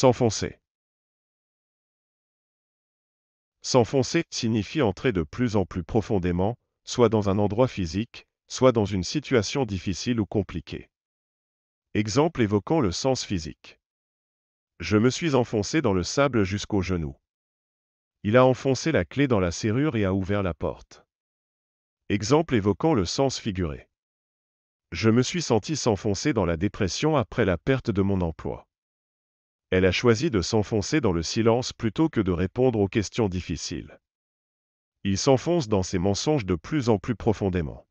S'enfoncer. S'enfoncer signifie entrer de plus en plus profondément, soit dans un endroit physique, soit dans une situation difficile ou compliquée. Exemple évoquant le sens physique. Je me suis enfoncé dans le sable jusqu'au genou. Il a enfoncé la clé dans la serrure et a ouvert la porte. Exemple évoquant le sens figuré. Je me suis senti s'enfoncer dans la dépression après la perte de mon emploi. Elle a choisi de s'enfoncer dans le silence plutôt que de répondre aux questions difficiles. Il s'enfonce dans ses mensonges de plus en plus profondément.